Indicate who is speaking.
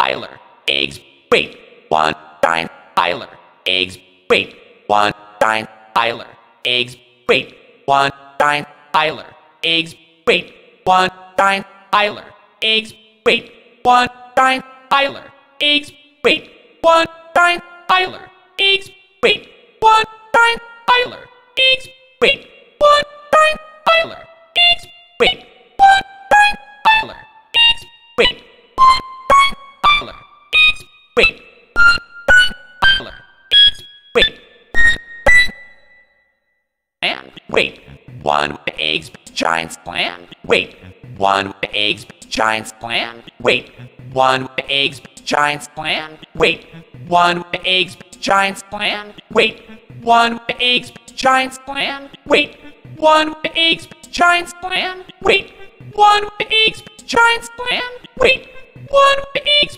Speaker 1: Tyler, eggs, wait, one, giant, Tyler, eggs, wait, one, giant, Tyler, eggs, wait, one, giant, Tyler, eggs, wait, one, giant, Tyler, eggs, wait, one, giant, Tyler, eggs, wait, one, giant, Tyler, eggs, wait, one, giant, Tyler, wait, one eggs, giants plan. Wait, one eggs, giants plan. Wait, one eggs, giants plan. Wait, one eggs, giants plan. Wait, one eggs, giants plan. Wait, one eggs, giants plan. Wait, one eggs, giants plan. Wait, one eggs,